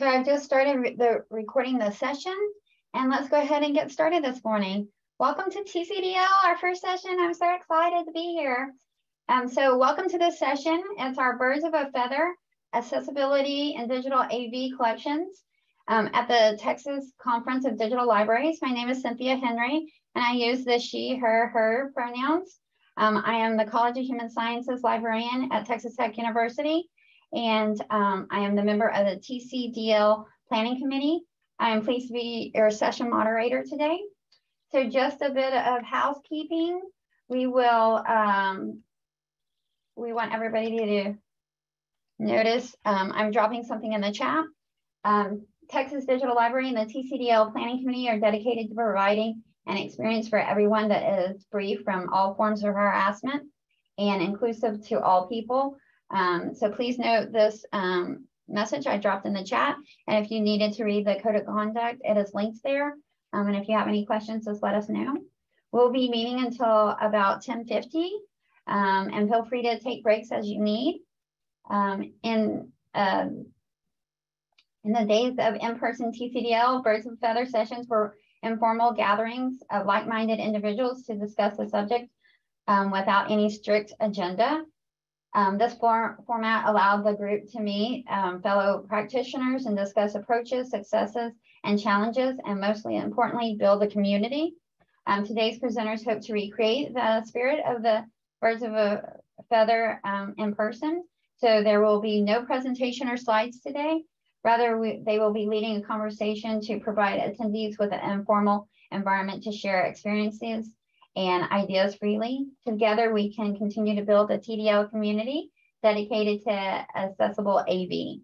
So I've just started re the recording the session and let's go ahead and get started this morning. Welcome to TCDL, our first session. I'm so excited to be here. Um, so welcome to this session. It's our Birds of a Feather Accessibility and Digital AV Collections um, at the Texas Conference of Digital Libraries. My name is Cynthia Henry and I use the she, her, her pronouns. Um, I am the College of Human Sciences librarian at Texas Tech University and um, I am the member of the TCDL Planning Committee. I am pleased to be your session moderator today. So just a bit of housekeeping. We will, um, we want everybody to notice, um, I'm dropping something in the chat. Um, Texas Digital Library and the TCDL Planning Committee are dedicated to providing an experience for everyone that is free from all forms of harassment and inclusive to all people. Um, so please note this um, message I dropped in the chat. And if you needed to read the code of conduct, it is linked there. Um, and if you have any questions, just let us know. We'll be meeting until about 1050 um, and feel free to take breaks as you need. Um, in, um, in the days of in-person TCDL, Birds and Feather sessions were informal gatherings of like-minded individuals to discuss the subject without any strict agenda. Um, this for format allowed the group to meet um, fellow practitioners and discuss approaches, successes, and challenges, and mostly importantly, build a community. Um, today's presenters hope to recreate the spirit of the Birds of a Feather um, in person. So there will be no presentation or slides today. Rather, we, they will be leading a conversation to provide attendees with an informal environment to share experiences and ideas freely. Together, we can continue to build a TDL community dedicated to accessible AV.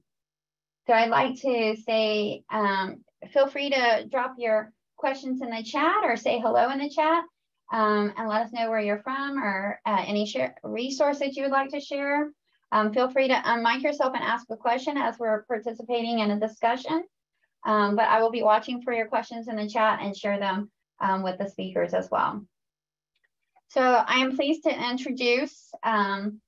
So I'd like to say, um, feel free to drop your questions in the chat or say hello in the chat um, and let us know where you're from or uh, any resource that you would like to share. Um, feel free to unmic yourself and ask a question as we're participating in a discussion. Um, but I will be watching for your questions in the chat and share them um, with the speakers as well. So I am pleased to introduce um,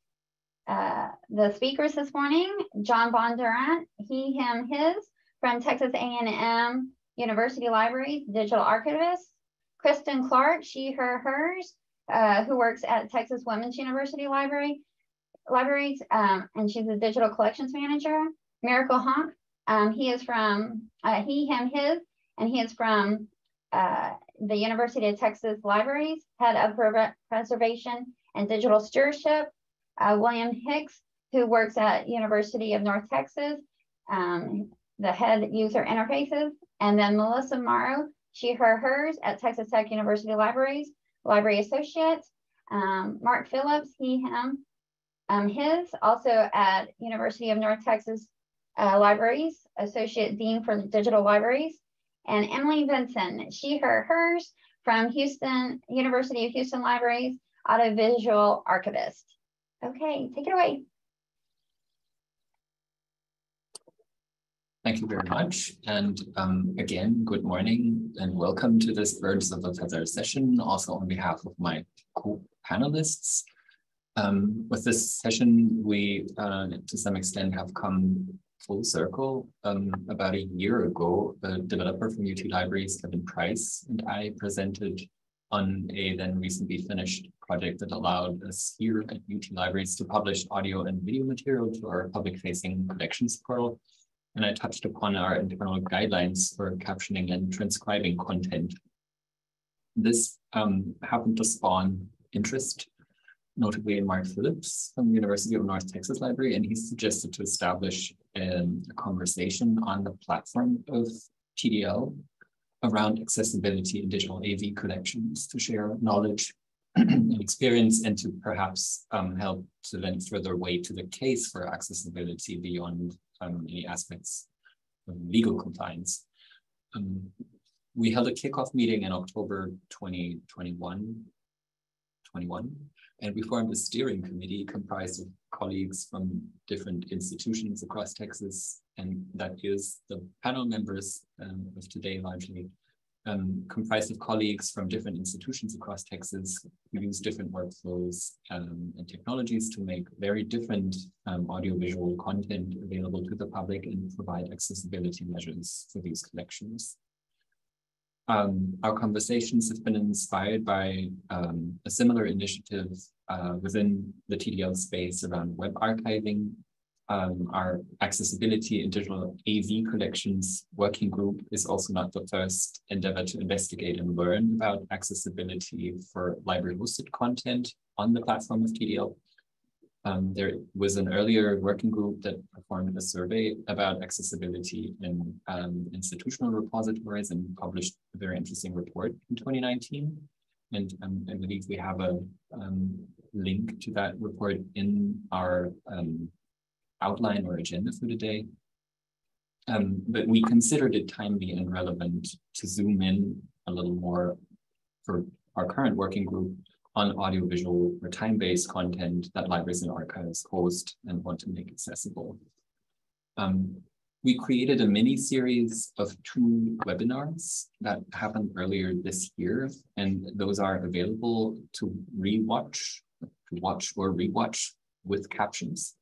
uh, the speakers this morning, John Bondurant, he, him, his, from Texas A&M University Library, digital archivist, Kristen Clark, she, her, hers, uh, who works at Texas Women's University Library, Libraries, um, and she's a digital collections manager. Mirko Hanke, um, he is from, uh, he, him, his, and he is from uh, the University of Texas Libraries, head of preservation and digital stewardship. Uh, William Hicks, who works at University of North Texas, um, the head user interfaces. And then Melissa Morrow, she, her, hers at Texas Tech University Libraries, library associate. Um, Mark Phillips, he, him, um, his, also at University of North Texas uh, Libraries, associate dean for digital libraries and Emily Vinson, she, her, hers, from Houston, University of Houston Libraries, audiovisual archivist. Okay, take it away. Thank you very much. And um, again, good morning and welcome to this Birds of a Feather session, also on behalf of my co-panelists. Um, with this session, we, uh, to some extent, have come full circle. Um, about a year ago, a developer from UT Libraries, Kevin Price, and I presented on a then recently finished project that allowed us here at UT Libraries to publish audio and video material to our public-facing collections portal. And I touched upon our internal guidelines for captioning and transcribing content. This um, happened to spawn interest notably in Mark Phillips from the University of North Texas Library, and he suggested to establish um, a conversation on the platform of TDL around accessibility in digital AV collections to share knowledge and experience and to perhaps um, help to then further weight to the case for accessibility beyond um, any aspects of legal compliance. Um, we held a kickoff meeting in October 2021, 21, and we formed a steering committee comprised of colleagues from different institutions across Texas. And that is the panel members um, of today largely um, comprised of colleagues from different institutions across Texas who use different workflows um, and technologies to make very different um, audiovisual content available to the public and provide accessibility measures for these collections. Um, our conversations have been inspired by um, a similar initiative uh, within the TDL space around web archiving um, our accessibility in digital AV collections working group is also not the first endeavor to investigate and learn about accessibility for library hosted content on the platform of TDL. Um, there was an earlier working group that performed a survey about accessibility in um, institutional repositories and published a very interesting report in 2019. And um, I believe we have a um, link to that report in our um, outline or agenda for today. Um, but we considered it timely and relevant to zoom in a little more for our current working group on audiovisual or time-based content that libraries and archives host and want to make accessible. Um, we created a mini series of two webinars that happened earlier this year, and those are available to rewatch, to watch or rewatch with captions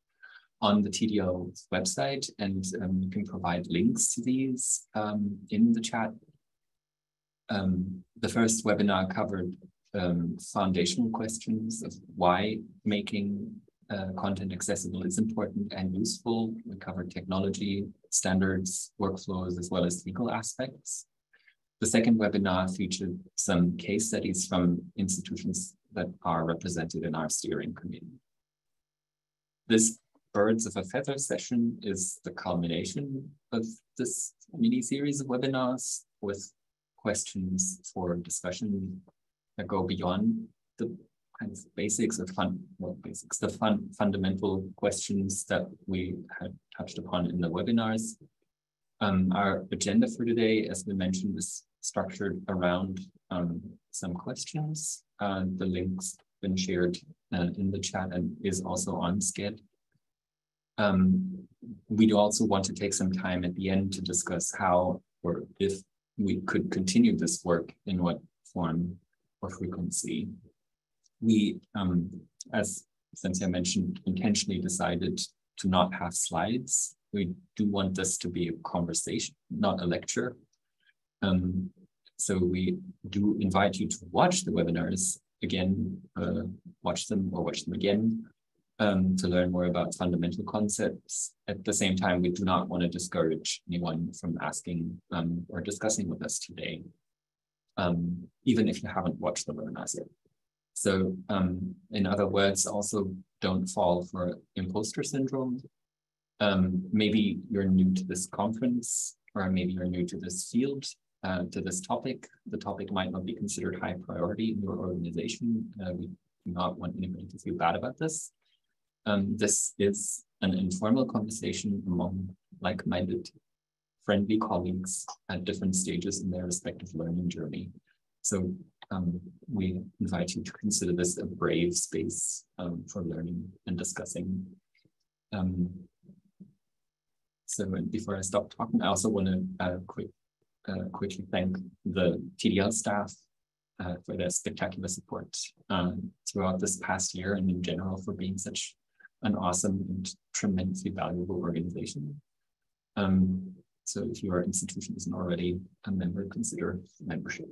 on the TDL website, and um, you can provide links to these um, in the chat. Um, the first webinar covered um, foundational questions of why making uh, content accessible is important and useful. We covered technology, standards, workflows, as well as legal aspects. The second webinar featured some case studies from institutions that are represented in our steering committee. This Birds of a Feather session is the culmination of this mini series of webinars with questions for discussion that go beyond the kind of basics of fun, well, basics, the fun, fundamental questions that we had touched upon in the webinars. Um, our agenda for today, as we mentioned, is structured around um, some questions. Uh, the links been shared uh, in the chat and is also on Sched. Um, we do also want to take some time at the end to discuss how or if we could continue this work in what form or frequency. We, um, as Cynthia mentioned, intentionally decided to not have slides. We do want this to be a conversation, not a lecture. Um, so we do invite you to watch the webinars again, uh, watch them or watch them again um, to learn more about fundamental concepts. At the same time, we do not want to discourage anyone from asking um, or discussing with us today, um, even if you haven't watched the webinars yet. So um, in other words, also don't fall for imposter syndrome. Um, maybe you're new to this conference, or maybe you're new to this field, uh, to this topic. The topic might not be considered high priority in your organization. Uh, we do not want anybody to feel bad about this. Um, this is an informal conversation among like-minded, friendly colleagues at different stages in their respective learning journey. So um, we invite you to consider this a brave space um, for learning and discussing. Um, so before I stop talking, I also want to uh, quick, uh, quickly thank the TDL staff uh, for their spectacular support um, throughout this past year and in general for being such an awesome and tremendously valuable organization. Um, so if your institution isn't already a member, consider membership.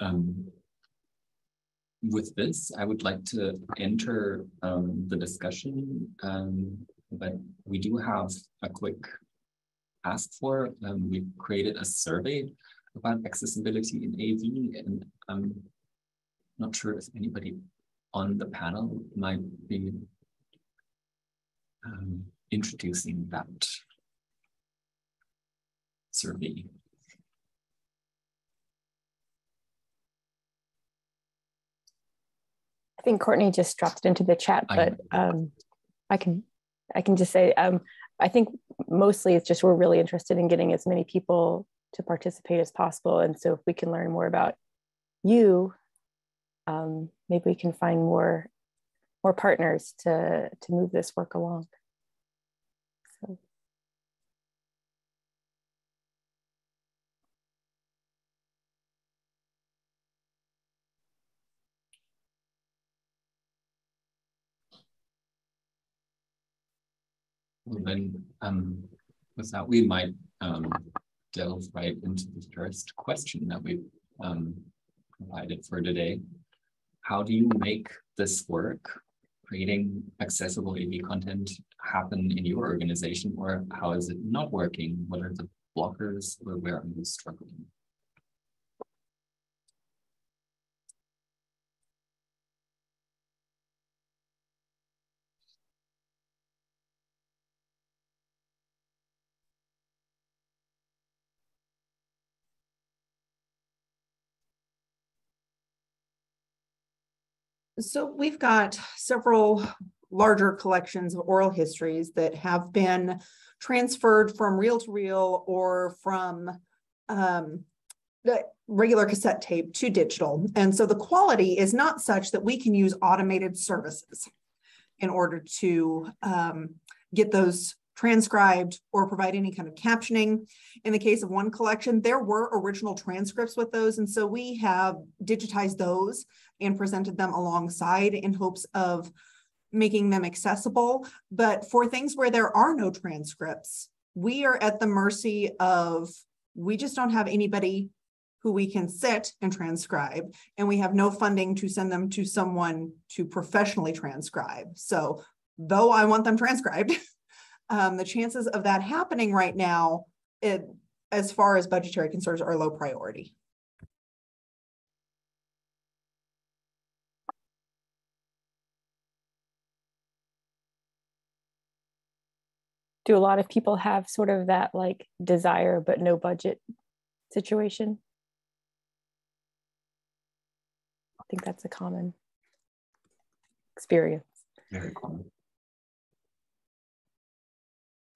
Um, with this, I would like to enter um, the discussion, um, but we do have a quick ask for. Um, we created a survey about accessibility in AV, and I'm not sure if anybody on the panel might be um, introducing that survey. I think Courtney just dropped it into the chat, but um, I can I can just say um, I think mostly it's just we're really interested in getting as many people to participate as possible, and so if we can learn more about you um, maybe we can find more more partners to to move this work along. Then, um, with that, we might um, delve right into the first question that we um, provided for today. How do you make this work, creating accessible AV content happen in your organization, or how is it not working? What are the blockers, or where are you struggling? So we've got several larger collections of oral histories that have been transferred from reel to reel or from um, the regular cassette tape to digital. And so the quality is not such that we can use automated services in order to um, get those transcribed or provide any kind of captioning. In the case of one collection, there were original transcripts with those. And so we have digitized those and presented them alongside in hopes of making them accessible. But for things where there are no transcripts, we are at the mercy of, we just don't have anybody who we can sit and transcribe, and we have no funding to send them to someone to professionally transcribe. So though I want them transcribed, um, the chances of that happening right now, it, as far as budgetary concerns, are low priority. Do a lot of people have sort of that like desire but no budget situation? I think that's a common experience. Very common.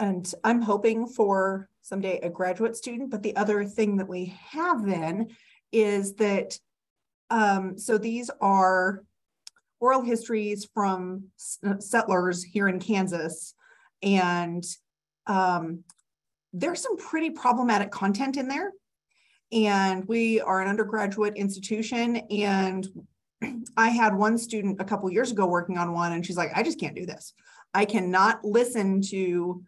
And I'm hoping for someday a graduate student. But the other thing that we have then is that, um, so these are oral histories from settlers here in Kansas. And um, there's some pretty problematic content in there. And we are an undergraduate institution. And I had one student a couple years ago working on one, and she's like, I just can't do this. I cannot listen to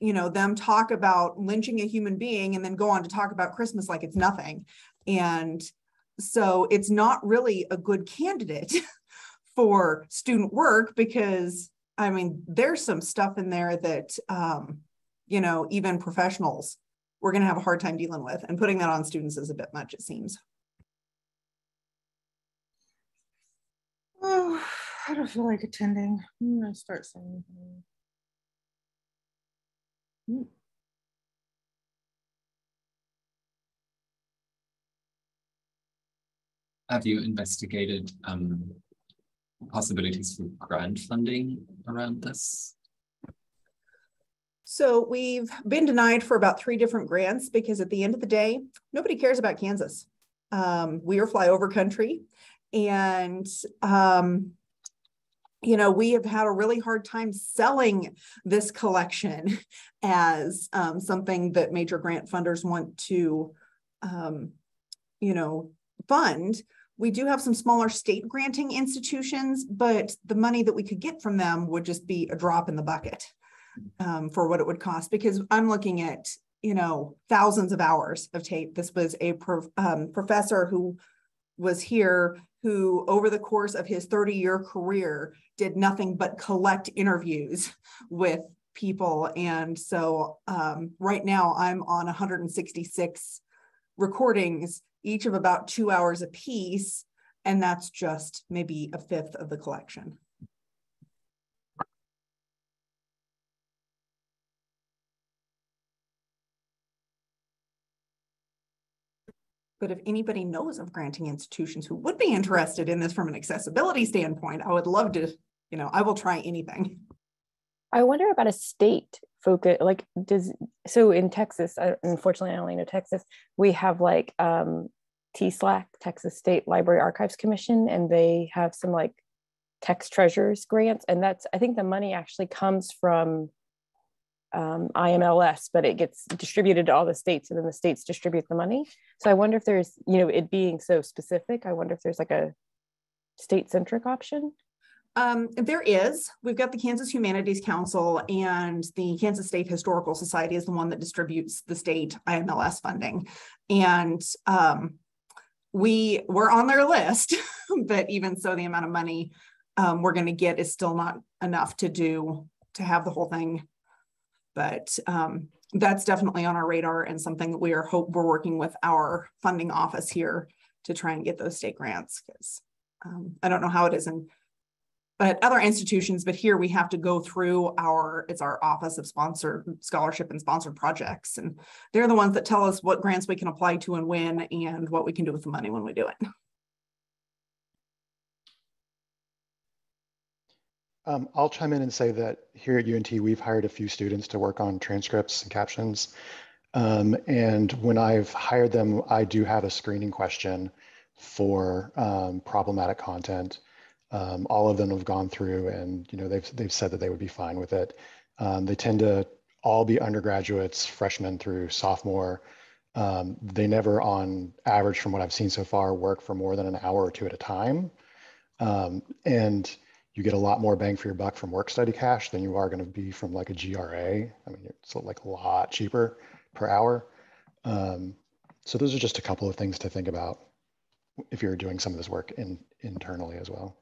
you know them talk about lynching a human being and then go on to talk about christmas like it's nothing. And so it's not really a good candidate for student work because i mean there's some stuff in there that um, you know even professionals we're going to have a hard time dealing with and putting that on students is a bit much it seems. Oh i don't feel like attending. I'm going to start saying Have you investigated um, possibilities for grant funding around this? So we've been denied for about three different grants because at the end of the day, nobody cares about Kansas. Um, we are flyover country and um, you know, we have had a really hard time selling this collection as um, something that major grant funders want to, um, you know, fund. We do have some smaller state granting institutions, but the money that we could get from them would just be a drop in the bucket um, for what it would cost. Because I'm looking at, you know, thousands of hours of tape. This was a um, professor who was here who over the course of his 30 year career did nothing but collect interviews with people. And so um, right now I'm on 166 recordings, each of about two hours a piece. And that's just maybe a fifth of the collection. But if anybody knows of granting institutions who would be interested in this from an accessibility standpoint, I would love to, you know, I will try anything. I wonder about a state focus. Like, does so in Texas? Unfortunately, I only know Texas. We have like um, TSLAC, Texas State Library Archives Commission, and they have some like TexTreasures grants, and that's I think the money actually comes from um, IMLS, but it gets distributed to all the states and then the states distribute the money. So I wonder if there's, you know, it being so specific, I wonder if there's like a state centric option. Um, there is. We've got the Kansas Humanities Council and the Kansas State Historical Society is the one that distributes the state IMLS funding. And um, we were on their list, but even so, the amount of money um, we're going to get is still not enough to do to have the whole thing. But um, that's definitely on our radar and something that we are hope we're working with our funding office here to try and get those state grants because um, I don't know how it is in but other institutions, but here we have to go through our, it's our office of sponsored scholarship and sponsored projects. And they're the ones that tell us what grants we can apply to and when and what we can do with the money when we do it. Um, I'll chime in and say that here at UNT, we've hired a few students to work on transcripts and captions. Um, and when I've hired them, I do have a screening question for um, problematic content. Um, all of them have gone through and you know they've, they've said that they would be fine with it. Um, they tend to all be undergraduates, freshmen through sophomore. Um, they never on average from what I've seen so far work for more than an hour or two at a time. and you get a lot more bang for your buck from work study cash than you are going to be from like a GRA. I mean, it's like a lot cheaper per hour. Um, so those are just a couple of things to think about if you're doing some of this work in, internally as well.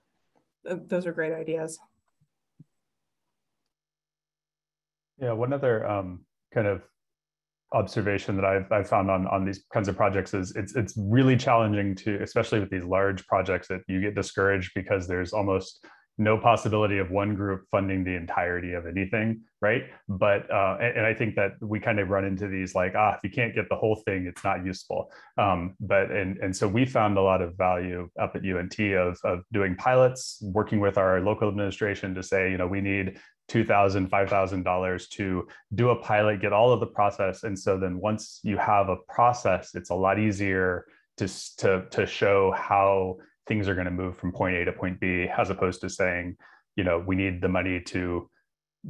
Those are great ideas. Yeah, one other um, kind of observation that I've, I've found on, on these kinds of projects is it's, it's really challenging to, especially with these large projects that you get discouraged because there's almost no possibility of one group funding the entirety of anything right? But uh, and, and, i think that we kind of run into these like ah if you can't get the whole thing it's not useful. Um, but and and so we found a lot of value up at unt of, of doing pilots working with our local administration to say you know we need $2000 $5000 to do a pilot get all of the process. And so then once you have a process it's a lot easier to to to show how things are going to move from point A to point B, as opposed to saying, you know, we need the money to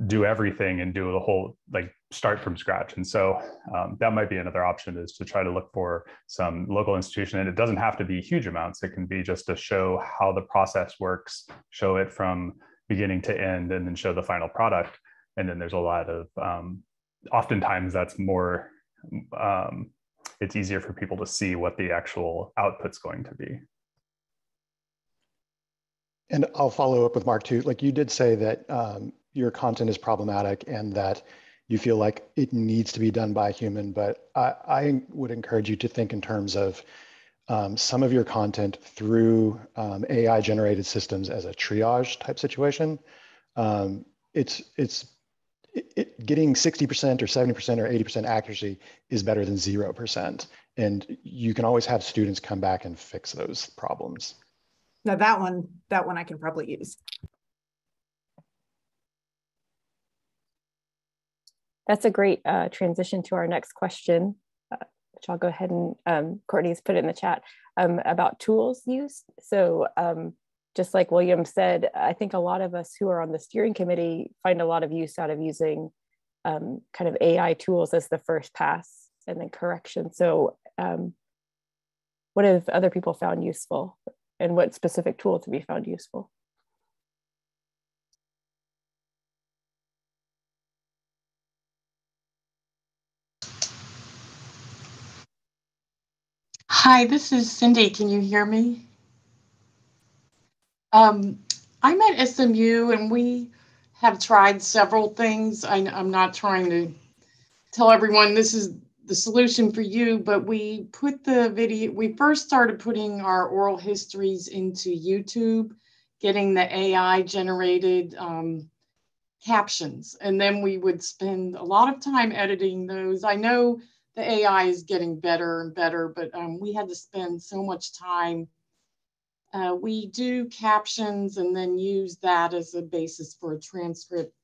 do everything and do the whole like start from scratch. And so um, that might be another option is to try to look for some local institution. And it doesn't have to be huge amounts. It can be just to show how the process works, show it from beginning to end, and then show the final product. And then there's a lot of, um, oftentimes that's more, um, it's easier for people to see what the actual output's going to be. And I'll follow up with Mark too. Like you did say that um, your content is problematic and that you feel like it needs to be done by a human, but I, I would encourage you to think in terms of um, some of your content through um, AI generated systems as a triage type situation. Um, it's it's it, it, getting 60% or 70% or 80% accuracy is better than 0%. And you can always have students come back and fix those problems. Now that one, that one I can probably use. That's a great uh, transition to our next question, uh, which I'll go ahead and um, Courtney's put in the chat um, about tools used. So um, just like William said, I think a lot of us who are on the steering committee find a lot of use out of using um, kind of AI tools as the first pass and then correction. So um, what have other people found useful? And what specific tools have you found useful? Hi, this is Cindy. Can you hear me? Um, I'm at SMU and we have tried several things. I, am not trying to tell everyone this is the solution for you, but we put the video, we first started putting our oral histories into YouTube, getting the AI generated um, captions. And then we would spend a lot of time editing those. I know the AI is getting better and better, but um, we had to spend so much time. Uh, we do captions and then use that as a basis for a transcript.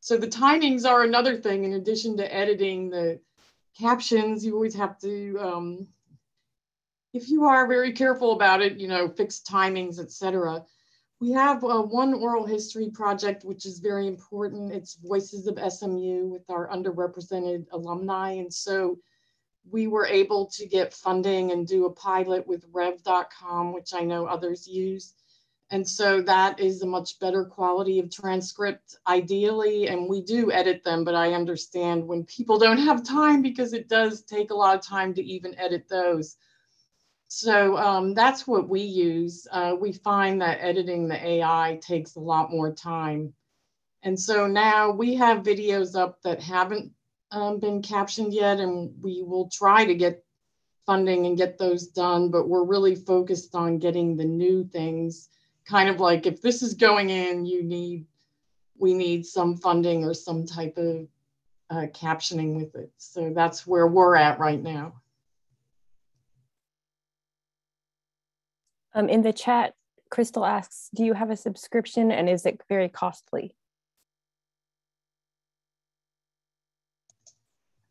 So the timings are another thing in addition to editing the captions, you always have to, um, if you are very careful about it, you know, fixed timings, etc. We have uh, one oral history project, which is very important. It's Voices of SMU with our underrepresented alumni. And so we were able to get funding and do a pilot with rev.com, which I know others use. And so that is a much better quality of transcript, ideally. And we do edit them, but I understand when people don't have time because it does take a lot of time to even edit those. So um, that's what we use. Uh, we find that editing the AI takes a lot more time. And so now we have videos up that haven't um, been captioned yet, and we will try to get funding and get those done, but we're really focused on getting the new things. Kind of like if this is going in, you need, we need some funding or some type of uh, captioning with it. So that's where we're at right now. Um, in the chat, Crystal asks, do you have a subscription and is it very costly?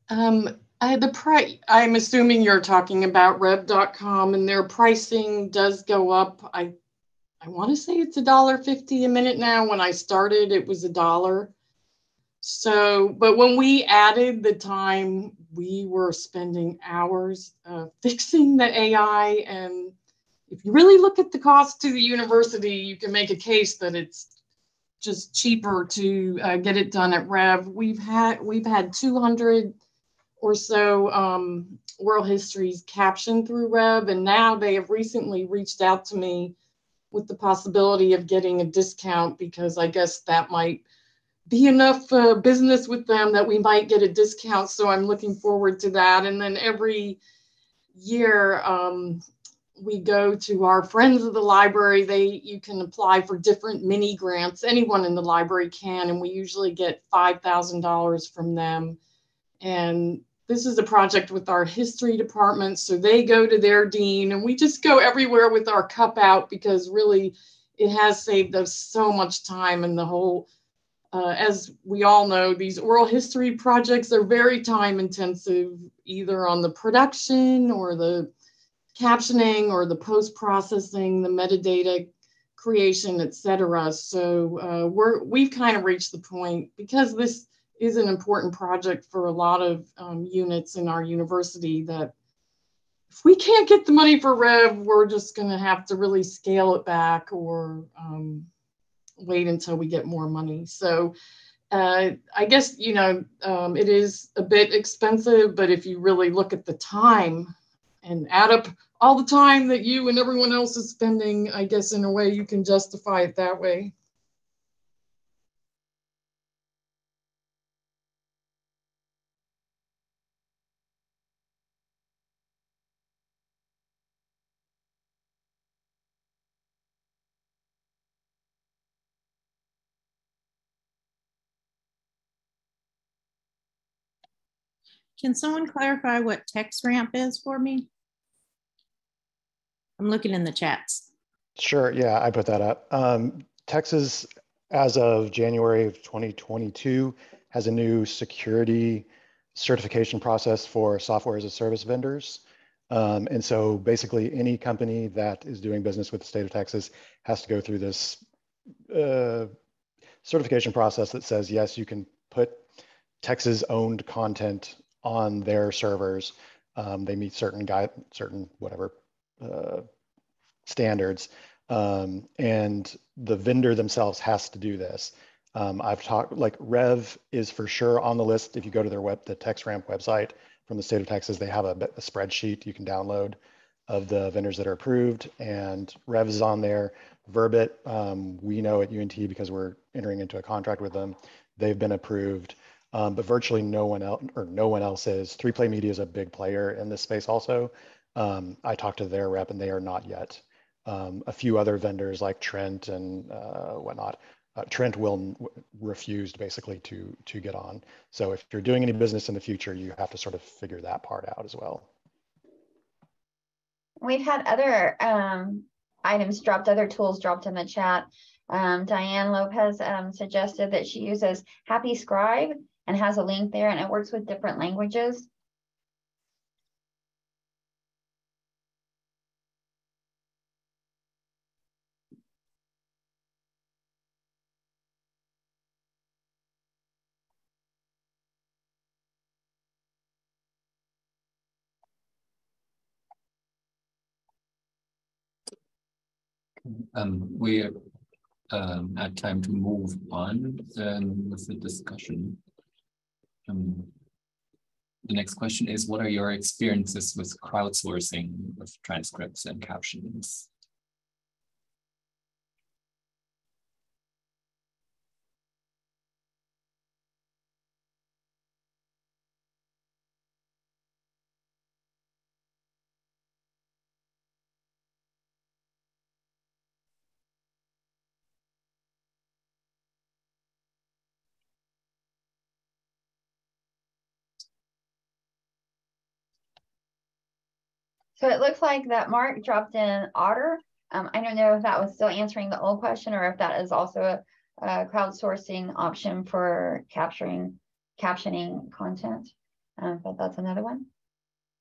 Um, I, the price, I'm assuming you're talking about rev.com and their pricing does go up. I, I want to say it's a dollar fifty a minute now. When I started, it was a dollar. So, but when we added the time, we were spending hours uh, fixing the AI. And if you really look at the cost to the university, you can make a case that it's just cheaper to uh, get it done at Rev. We've had we've had 200 or so um, world histories captioned through Rev, and now they have recently reached out to me with the possibility of getting a discount because I guess that might be enough uh, business with them that we might get a discount. So I'm looking forward to that. And then every year um, we go to our friends of the library. They you can apply for different mini grants. Anyone in the library can, and we usually get five thousand dollars from them. And this is a project with our history department. So they go to their dean and we just go everywhere with our cup out because really it has saved us so much time and the whole, uh, as we all know, these oral history projects are very time intensive, either on the production or the captioning or the post processing, the metadata creation, et cetera. So uh, we're, we've kind of reached the point because this is an important project for a lot of um, units in our university that if we can't get the money for Rev, we're just going to have to really scale it back or um, wait until we get more money. So uh, I guess, you know, um, it is a bit expensive, but if you really look at the time and add up all the time that you and everyone else is spending, I guess in a way you can justify it that way. Can someone clarify what TX-RAMP is for me? I'm looking in the chats. Sure. Yeah, I put that up. Um, Texas, as of January of 2022, has a new security certification process for software as a service vendors. Um, and so basically any company that is doing business with the state of Texas has to go through this uh, certification process that says, yes, you can put Texas owned content on their servers. Um, they meet certain guide, certain whatever uh, standards, um, and the vendor themselves has to do this. Um, I've talked like Rev is for sure on the list. If you go to their web, the TX-RAMP website from the state of Texas, they have a, a spreadsheet you can download of the vendors that are approved, and Rev is on there. Verbit, um, we know at UNT because we're entering into a contract with them. They've been approved um, but virtually no one else or no one else is. 3Play Media is a big player in this space also. Um, I talked to their rep and they are not yet. Um, a few other vendors like Trint and uh, whatnot. Uh, Trint will refused basically to to get on. So if you're doing any business in the future, you have to sort of figure that part out as well. We've had other um, items dropped, other tools dropped in the chat. Um, Diane Lopez um, suggested that she uses Happy Scribe and has a link there and it works with different languages. Um, we're um, at time to move on um, with the discussion. Um, the next question is, what are your experiences with crowdsourcing of transcripts and captions? So it looks like that Mark dropped in Otter. Um, I don't know if that was still answering the old question or if that is also a, a crowdsourcing option for capturing, captioning content. Um, but that's another one.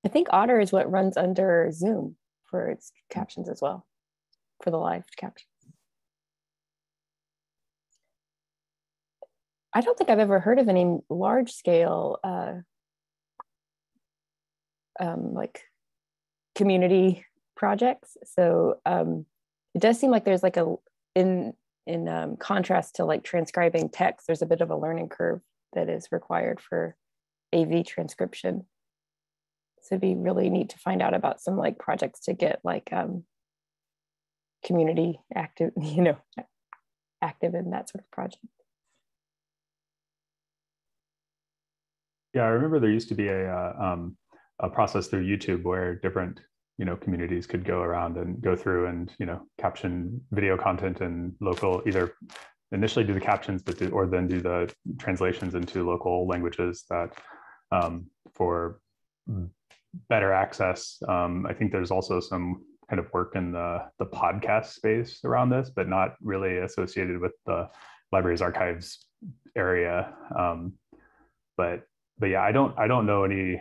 I think Otter is what runs under Zoom for its captions as well, for the live captions. I don't think I've ever heard of any large scale uh, um, like community projects. So um, it does seem like there's like a in in um, contrast to like transcribing text, there's a bit of a learning curve that is required for AV transcription. So it'd be really neat to find out about some like projects to get like um, community active, you know, active in that sort of project. Yeah, I remember there used to be a uh, um, a process through YouTube where different you know communities could go around and go through and you know caption video content and local either initially do the captions but do, or then do the translations into local languages that um, for better access. Um, i think there's also some kind of work in the the podcast space around this but not really associated with the libraries archives area. Um, but but yeah i don't i don't know any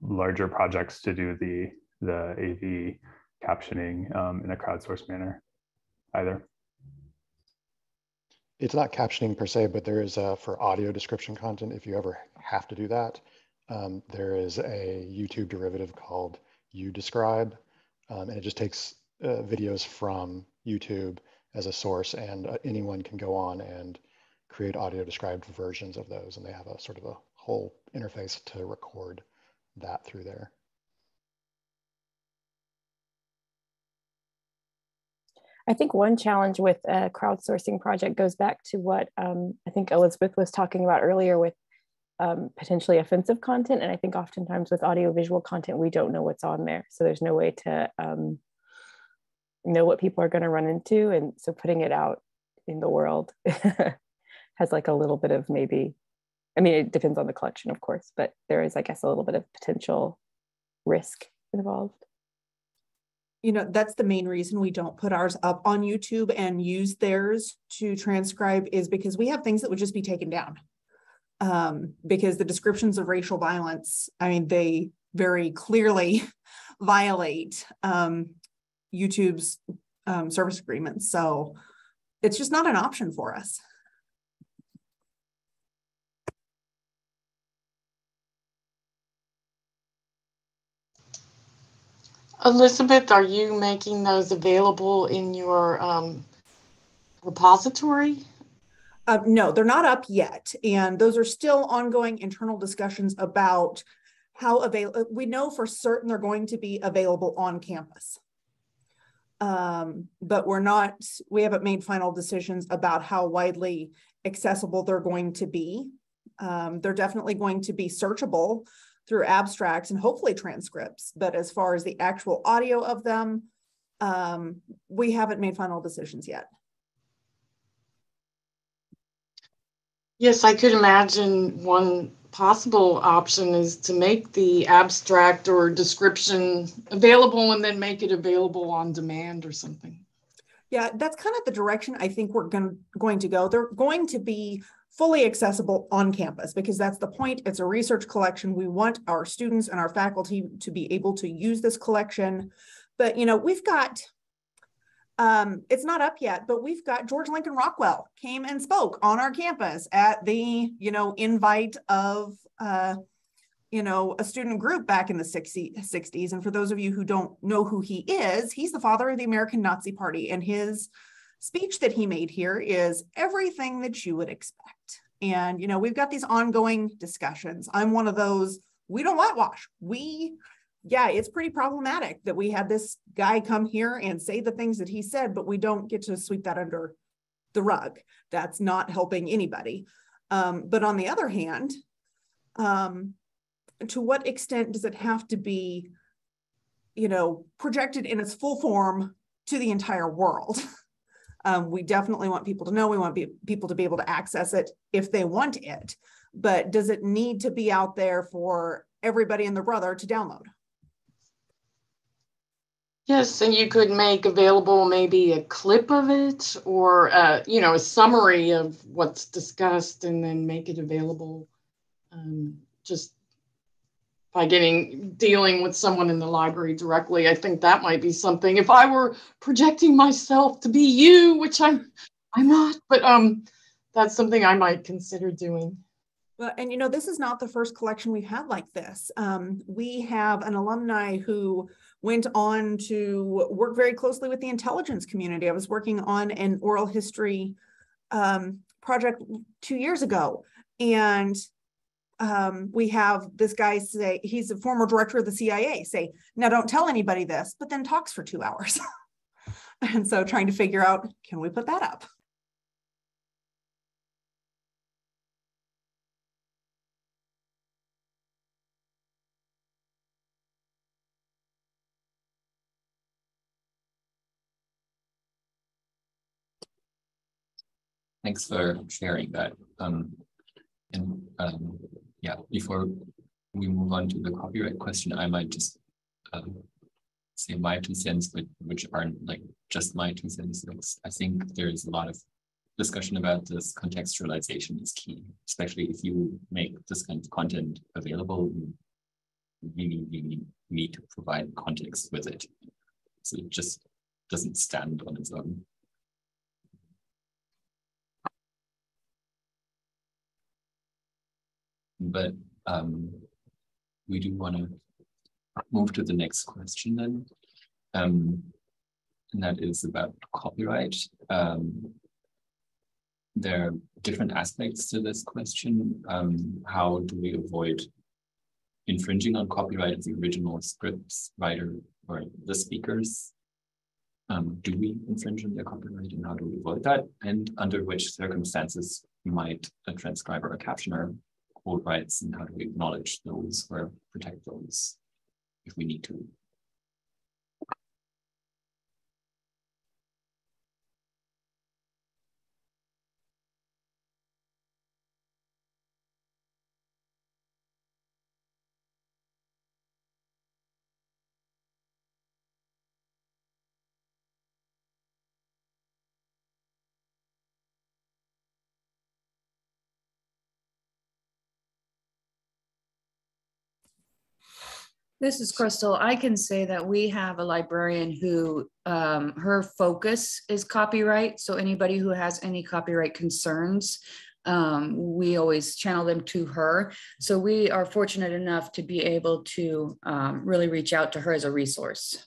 larger projects to do the the AV captioning um, in a crowdsourced manner either. It's not captioning per se, but there is a, for audio description content, if you ever have to do that, um, there is a YouTube derivative called YouDescribe, um, and it just takes uh, videos from YouTube as a source, and uh, anyone can go on and create audio described versions of those, and they have a sort of a whole interface to record that through there. I think one challenge with a crowdsourcing project goes back to what um, I think Elizabeth was talking about earlier with um, potentially offensive content. And I think oftentimes with audiovisual content, we don't know what's on there. So there's no way to um, know what people are going to run into. And so putting it out in the world has like a little bit of maybe, I mean, it depends on the collection, of course, but there is, I guess, a little bit of potential risk involved. You know that's the main reason we don't put ours up on youtube and use theirs to transcribe is because we have things that would just be taken down. Um, because the descriptions of racial violence i mean they very clearly violate um, youtube's um, service agreements. So it's just not an option for us Elizabeth, are you making those available in your um, repository? Uh, no, they're not up yet. And those are still ongoing internal discussions about how available, we know for certain they're going to be available on campus. Um, but we're not, we haven't made final decisions about how widely accessible they're going to be. Um, they're definitely going to be searchable through abstracts and hopefully transcripts. But as far as the actual audio of them, um, we haven't made final decisions yet. Yes, I could imagine one possible option is to make the abstract or description available and then make it available on demand or something. Yeah, that's kind of the direction I think we're going, going to go. They're going to be fully accessible on campus because that's the point. It's a research collection. We want our students and our faculty to be able to use this collection. But, you know, we've got, um, it's not up yet, but we've got George Lincoln Rockwell came and spoke on our campus at the, you know, invite of uh, you know, a student group back in the 60, 60s. And for those of you who don't know who he is, he's the father of the American Nazi Party. And his speech that he made here is everything that you would expect. And, you know, we've got these ongoing discussions. I'm one of those, we don't whitewash. We, yeah, it's pretty problematic that we had this guy come here and say the things that he said, but we don't get to sweep that under the rug. That's not helping anybody. Um, but on the other hand, um, to what extent does it have to be, you know, projected in its full form to the entire world? Um, we definitely want people to know, we want be, people to be able to access it if they want it, but does it need to be out there for everybody and their brother to download? Yes, and you could make available maybe a clip of it or, uh, you know, a summary of what's discussed and then make it available um, just by getting dealing with someone in the library directly. I think that might be something. If I were projecting myself to be you, which I'm, I'm not, but um, that's something I might consider doing. Well, and you know, this is not the first collection we've had like this. Um, we have an alumni who went on to work very closely with the intelligence community. I was working on an oral history um, project two years ago, and um, we have this guy say he's a former director of the CIA say, now don't tell anybody this, but then talks for two hours. and so trying to figure out, can we put that up? Thanks for sharing that. Um, and um, yeah, before we move on to the copyright question, I might just um, say my two cents, but which aren't like just my two cents. I think there's a lot of discussion about this contextualization is key, especially if you make this kind of content available, you really, really need to provide context with it. So it just doesn't stand on its own. But um, we do want to move to the next question then. Um, and that is about copyright. Um, there are different aspects to this question. Um, how do we avoid infringing on copyright of the original scripts writer or the speakers? Um, do we infringe on their copyright and how do we avoid that? And under which circumstances might a transcriber or captioner rights and how do we acknowledge those or protect those if we need to. This is Crystal. I can say that we have a librarian who um, her focus is copyright. So anybody who has any copyright concerns, um, we always channel them to her. So we are fortunate enough to be able to um, really reach out to her as a resource.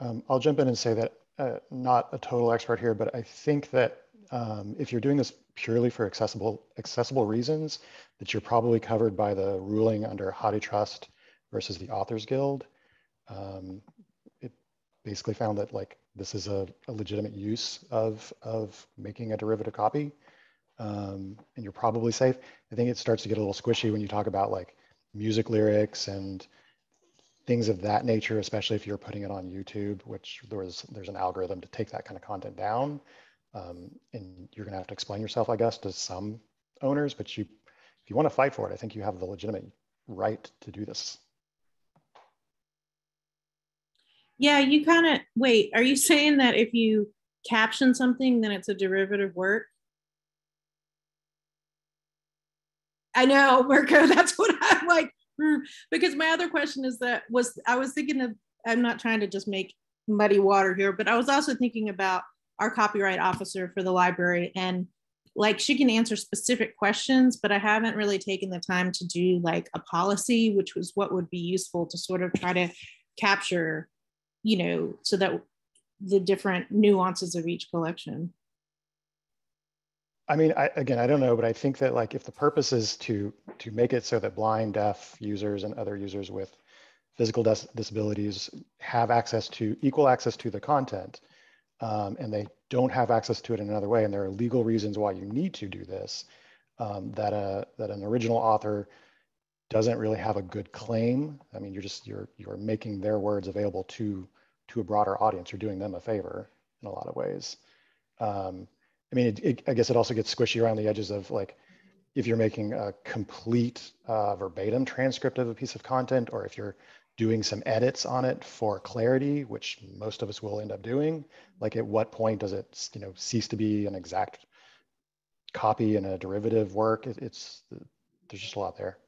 Um, I'll jump in and say that uh, not a total expert here, but I think that um, if you're doing this purely for accessible accessible reasons, that you're probably covered by the ruling under HathiTrust versus the Authors Guild. Um, it basically found that like this is a, a legitimate use of of making a derivative copy, um, and you're probably safe. I think it starts to get a little squishy when you talk about like music lyrics and things of that nature, especially if you're putting it on YouTube, which there's there's an algorithm to take that kind of content down. Um, and you're going to have to explain yourself, I guess, to some owners. But you, if you want to fight for it, I think you have the legitimate right to do this. Yeah, you kind of wait. Are you saying that if you caption something, then it's a derivative work? I know, Mirko. That's what I'm like. Hmm, because my other question is that was I was thinking of. I'm not trying to just make muddy water here, but I was also thinking about our copyright officer for the library and like she can answer specific questions, but I haven't really taken the time to do like a policy, which was what would be useful to sort of try to capture, you know, so that the different nuances of each collection. I mean, I, again, I don't know, but I think that like if the purpose is to to make it so that blind, deaf users and other users with physical dis disabilities have access to equal access to the content, um, and they don't have access to it in another way, and there are legal reasons why you need to do this, um, that a that an original author doesn't really have a good claim. I mean, you're just you're you're making their words available to to a broader audience. You're doing them a favor in a lot of ways. Um, I mean, it, it, I guess it also gets squishy around the edges of like, if you're making a complete uh, verbatim transcript of a piece of content, or if you're doing some edits on it for clarity, which most of us will end up doing, like at what point does it, you know, cease to be an exact copy and a derivative work? It, it's, there's just a lot there.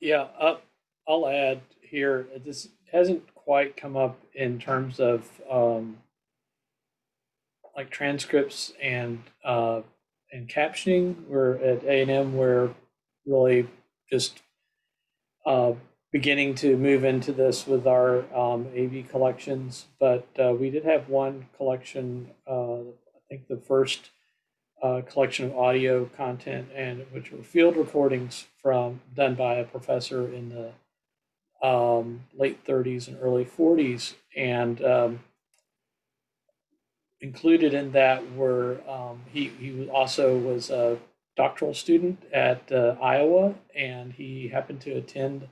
Yeah, uh, I'll add here, this hasn't quite come up in terms of um, like transcripts and uh, and captioning. We're at A and M. We're really just uh, beginning to move into this with our um, AV collections, but uh, we did have one collection. Uh, I think the first uh, collection of audio content, and which were field recordings from done by a professor in the um, late 30s and early 40s, and um, included in that were um, he he also was a doctoral student at uh, Iowa, and he happened to attend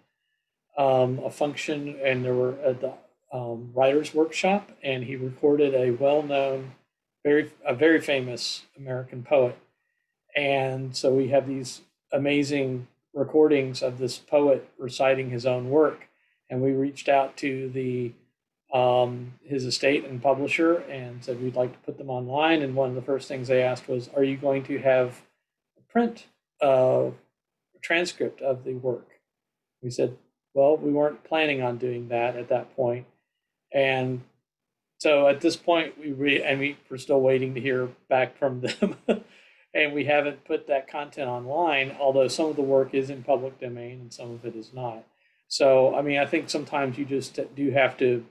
um, a function, and there were at the um, writers workshop, and he recorded a well-known, very a very famous American poet, and so we have these amazing recordings of this poet reciting his own work, and we reached out to the um, his estate and publisher and said we'd like to put them online. And one of the first things they asked was, "Are you going to have a print uh, transcript of the work?" We said, "Well, we weren't planning on doing that at that point." And so at this point, we re- I mean, we're still waiting to hear back from them. and we haven't put that content online, although some of the work is in public domain and some of it is not. So, I mean, I think sometimes you just do have to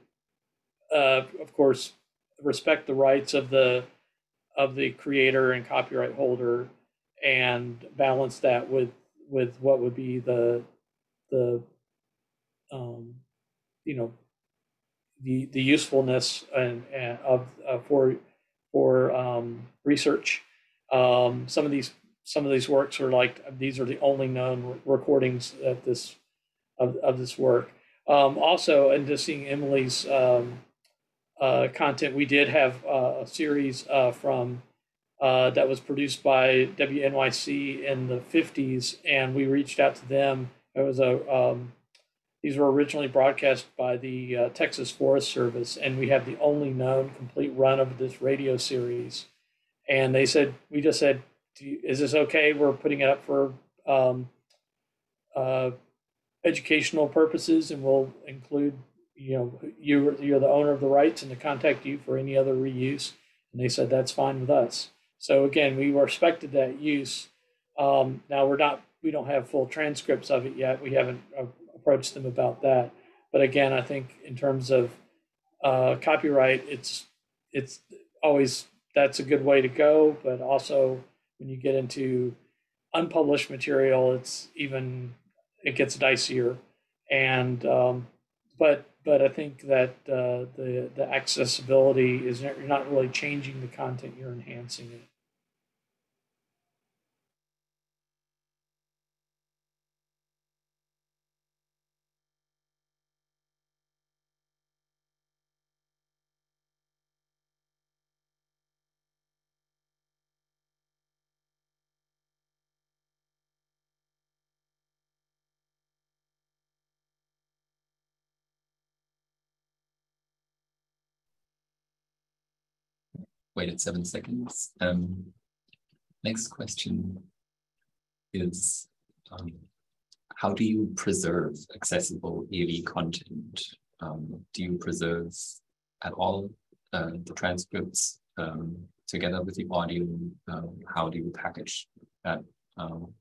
uh, of course, respect the rights of the of the creator and copyright holder, and balance that with with what would be the the um, you know the the usefulness and, and of uh, for for um, research. Um, some of these some of these works are like these are the only known recordings of this of, of this work. Um, also, and just seeing Emily's um, uh, content. We did have uh, a series uh, from uh, that was produced by WNYC in the 50s, and we reached out to them. It was a um, these were originally broadcast by the uh, Texas Forest Service, and we have the only known complete run of this radio series. And they said, we just said, "Is this okay? We're putting it up for." Um, uh, educational purposes, and we'll include you know, you you're the owner of the rights and to contact you for any other reuse. And they said that's fine with us. So again, we respected that use. Um, now we're not, we don't have full transcripts of it yet. We haven't uh, approached them about that. But again, I think in terms of uh, copyright, it's it's always that's a good way to go. But also when you get into unpublished material, it's even it gets dicier. And um, but but I think that uh, the the accessibility is you're not really changing the content; you're enhancing it. Waited seven seconds. Um, next question is, um, how do you preserve accessible AV content? Um, do you preserve at all uh, the transcripts? Um, together with the audio, uh, how do you package that? Um,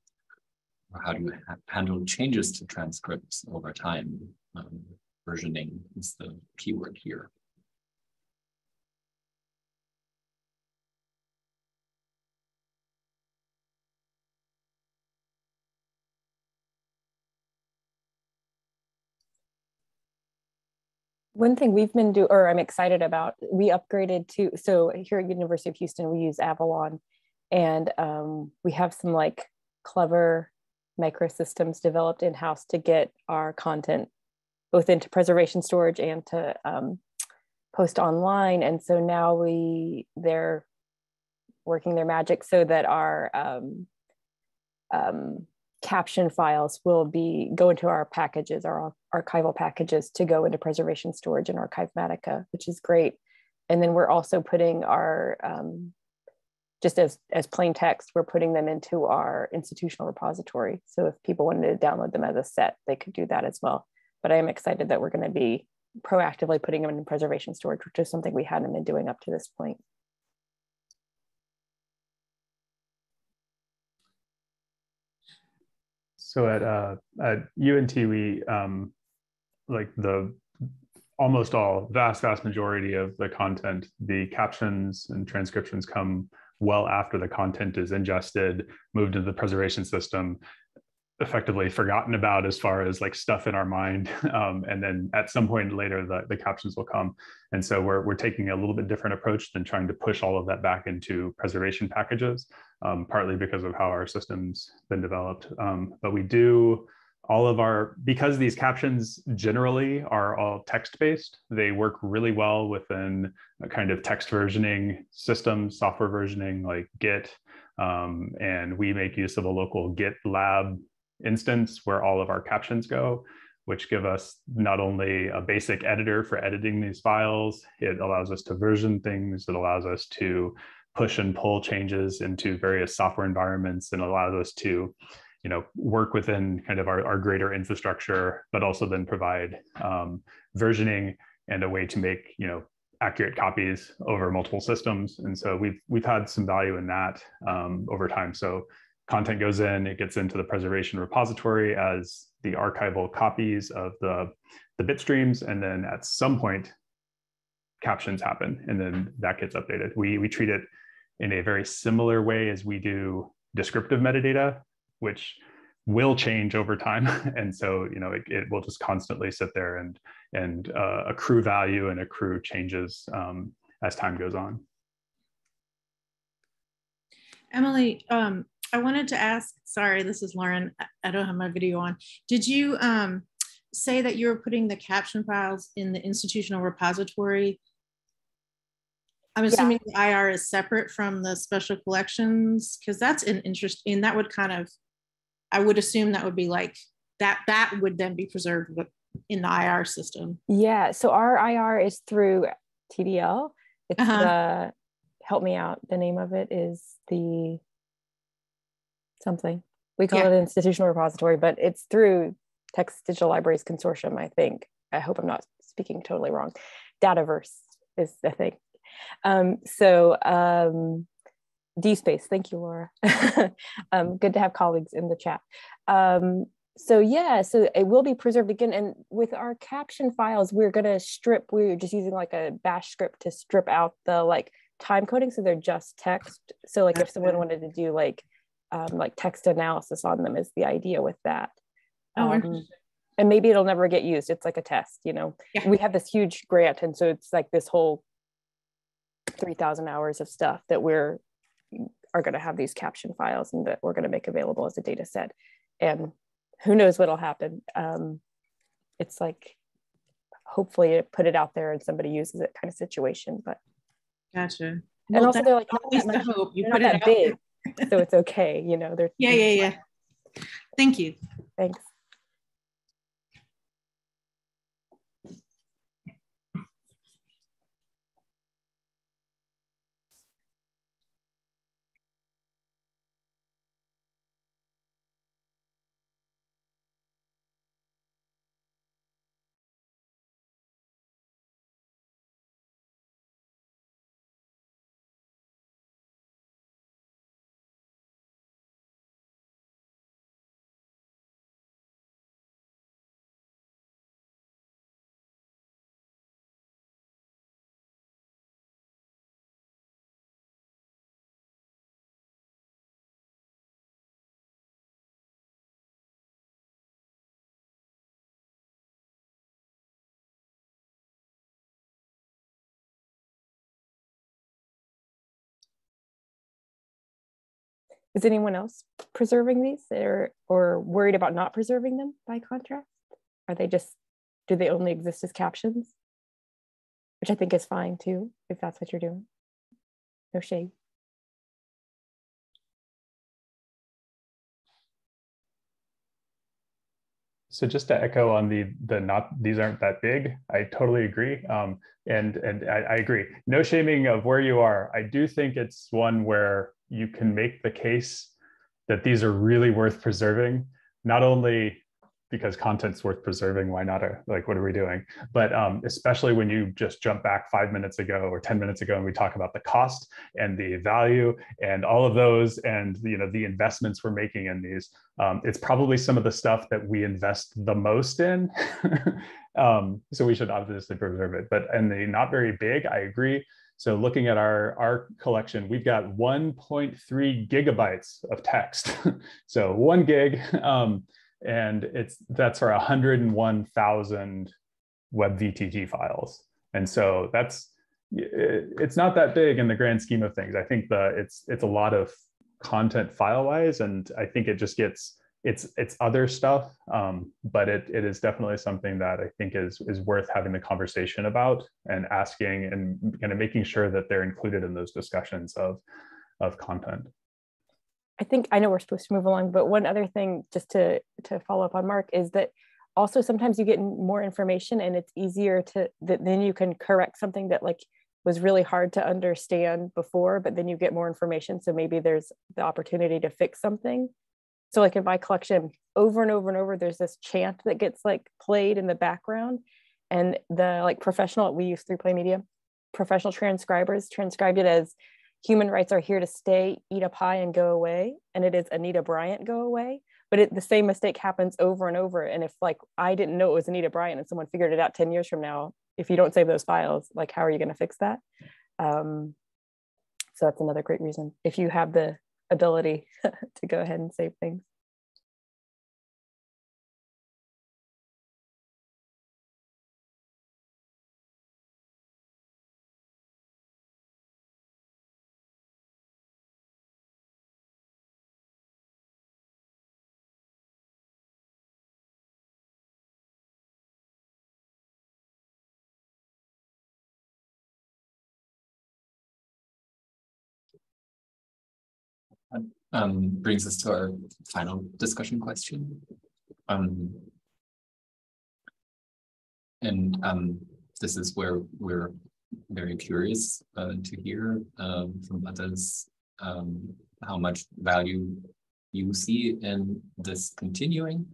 how do you ha handle changes to transcripts over time? Um, versioning is the keyword here. One thing we've been doing, or I'm excited about, we upgraded to, so here at University of Houston, we use Avalon and um, we have some like clever microsystems developed in-house to get our content both into preservation storage and to um, post online. And so now we, they're working their magic so that our um, um, caption files will be go into our packages, our archival packages to go into preservation storage in Archivematica, which is great. And then we're also putting our, um, just as, as plain text, we're putting them into our institutional repository. So if people wanted to download them as a set, they could do that as well. But I am excited that we're gonna be proactively putting them in preservation storage, which is something we hadn't been doing up to this point. So at uh, at UNT, we um, like the almost all vast vast majority of the content, the captions and transcriptions come well after the content is ingested, moved into the preservation system, effectively forgotten about as far as like stuff in our mind. Um, and then at some point later, the, the captions will come. And so we're, we're taking a little bit different approach than trying to push all of that back into preservation packages, um, partly because of how our system's been developed. Um, but we do all of our, because these captions generally are all text-based, they work really well within a kind of text versioning system, software versioning like Git, um, and we make use of a local GitLab instance where all of our captions go, which give us not only a basic editor for editing these files, it allows us to version things, it allows us to push and pull changes into various software environments and allows us to you know, work within kind of our, our greater infrastructure, but also then provide um, versioning and a way to make, you know, accurate copies over multiple systems. And so we've we've had some value in that um, over time. So content goes in, it gets into the preservation repository as the archival copies of the, the bit streams. And then at some point, captions happen and then that gets updated. We, we treat it in a very similar way as we do descriptive metadata, which will change over time. And so, you know, it, it will just constantly sit there and, and uh, accrue value and accrue changes um, as time goes on. Emily, um, I wanted to ask, sorry, this is Lauren. I don't have my video on. Did you um, say that you were putting the caption files in the institutional repository? I'm assuming yeah. the IR is separate from the special collections because that's an interest and that would kind of, I would assume that would be like that, that would then be preserved in the IR system. Yeah. So our IR is through TDL. It's uh -huh. the, help me out. The name of it is the something. We call yeah. it institutional repository, but it's through Texas Digital Libraries Consortium, I think. I hope I'm not speaking totally wrong. Dataverse is the thing. Um, so um, DSpace, thank you, Laura. um, good to have colleagues in the chat. Um, so yeah, so it will be preserved again. And with our caption files, we're gonna strip, we're just using like a bash script to strip out the like time coding. So they're just text. So like if someone wanted to do like um, like text analysis on them is the idea with that. Oh, um, and maybe it'll never get used. It's like a test, you know. Yeah. We have this huge grant, and so it's like this whole three thousand hours of stuff that we're are going to have these caption files and that we're going to make available as a data set. And who knows what'll happen? Um, it's like hopefully it put it out there and somebody uses it kind of situation. But gotcha. And well, also they're like that, much, hope. You put not it that big so it's okay you know they're yeah yeah yeah. Thank you. Thanks Is anyone else preserving these or, or worried about not preserving them by contrast? Are they just, do they only exist as captions? Which I think is fine too, if that's what you're doing. No shade. So just to echo on the the not these aren't that big, I totally agree. Um, and and I, I, agree. No shaming of where you are. I do think it's one where you can make the case that these are really worth preserving, not only because content's worth preserving why not a, like what are we doing but um, especially when you just jump back five minutes ago or 10 minutes ago and we talk about the cost and the value and all of those and you know the investments we're making in these um, it's probably some of the stuff that we invest the most in um, so we should obviously preserve it but and the not very big i agree so looking at our, our collection, we've got 1.3 gigabytes of text. so one gig. Um, and it's that's for 101,000 web VTT files. And so that's it's not that big in the grand scheme of things. I think the it's it's a lot of content file wise, and I think it just gets it's it's other stuff, um, but it it is definitely something that I think is is worth having the conversation about and asking and kind of making sure that they're included in those discussions of of content. I think I know we're supposed to move along, but one other thing just to to follow up on Mark is that also sometimes you get more information and it's easier to that then you can correct something that like was really hard to understand before, but then you get more information. So maybe there's the opportunity to fix something. So like in my collection, over and over and over, there's this chant that gets like played in the background. And the like professional, we use 3Play Media, professional transcribers transcribed it as human rights are here to stay, eat a pie and go away. And it is Anita Bryant go away. But it, the same mistake happens over and over. And if like I didn't know it was Anita Bryant and someone figured it out 10 years from now, if you don't save those files, like how are you going to fix that? Um, so that's another great reason. If you have the ability to go ahead and save things. Um, brings us to our final discussion question. Um, and um, this is where we're very curious uh, to hear um, from others um, how much value you see in this continuing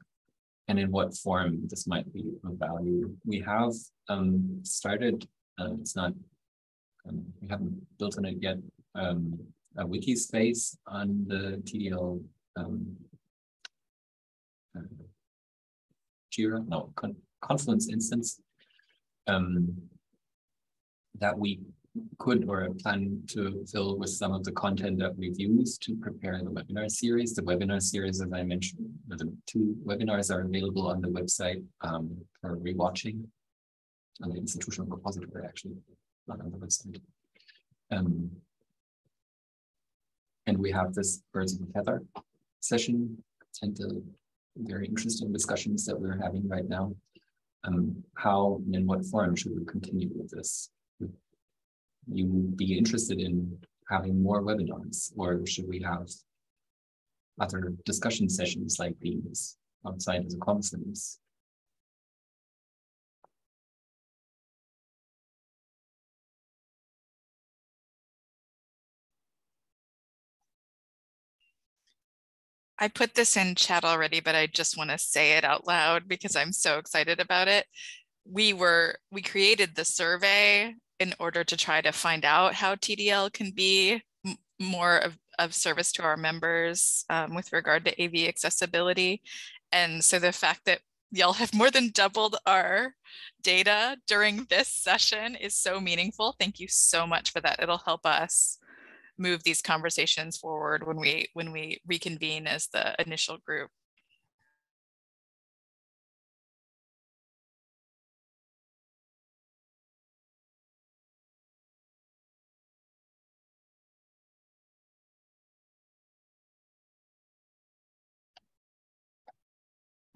and in what form this might be of value. We have um, started, uh, it's not, we haven't built on it yet, a wiki space on the TDL um, uh, Jira, no, Con Confluence instance um, that we could or plan to fill with some of the content that we've used to prepare the webinar series. The webinar series, as I mentioned, the two webinars are available on the website um, for rewatching on the institutional repository, actually, not on the website. Um, and we have this Birds of a Feather session and the very interesting discussions that we're having right now. Um, how and in what form should we continue with this? You be interested in having more webinars or should we have other discussion sessions like these outside of the conference? I put this in chat already, but I just want to say it out loud because I'm so excited about it. We were, we created the survey in order to try to find out how TDL can be more of, of service to our members um, with regard to AV accessibility. And so the fact that y'all have more than doubled our data during this session is so meaningful. Thank you so much for that. It'll help us move these conversations forward when we when we reconvene as the initial group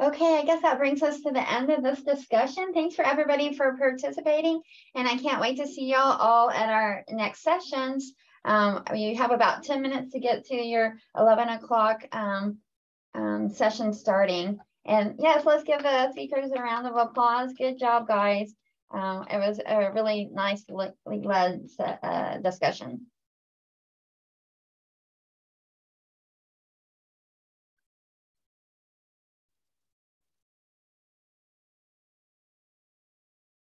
Okay, I guess that brings us to the end of this discussion. Thanks for everybody for participating. And I can't wait to see y'all all at our next sessions. Um, you have about 10 minutes to get to your 11 o'clock um, um, session starting. And yes, let's give the speakers a round of applause. Good job, guys. Um, it was a really nice led uh, discussion.